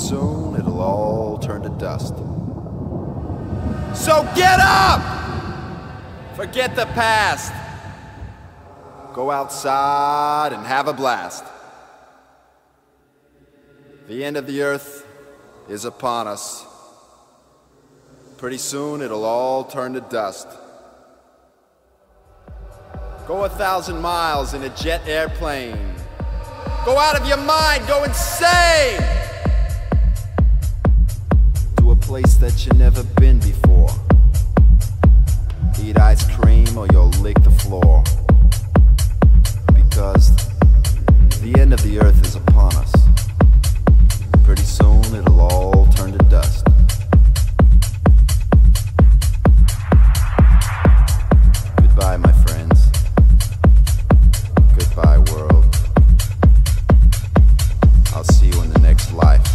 Soon it'll all turn to dust. So get up! Forget the past. Go outside and have a blast. The end of the earth is upon us. Pretty soon it'll all turn to dust. Go a thousand miles in a jet airplane. Go out of your mind, go insane! Place that you've never been before. Eat ice cream or you'll lick the floor. Because the end of the earth is upon us. Pretty soon it'll all turn to dust. Goodbye, my friends. Goodbye, world. I'll see you in the next life.